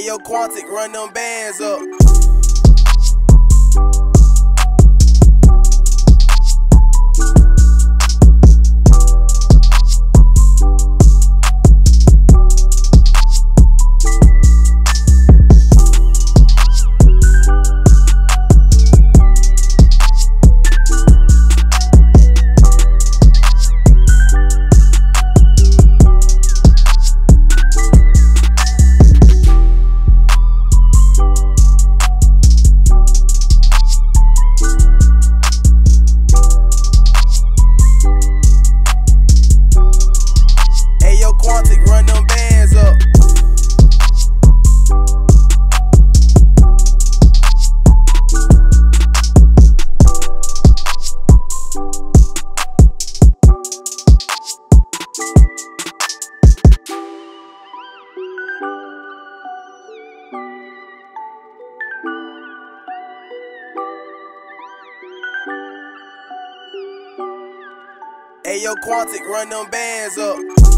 Ayo, Quantic, run them bands up. Ayo, Quantic, run them bands up.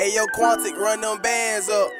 Ayo, Quantic, run them bands up.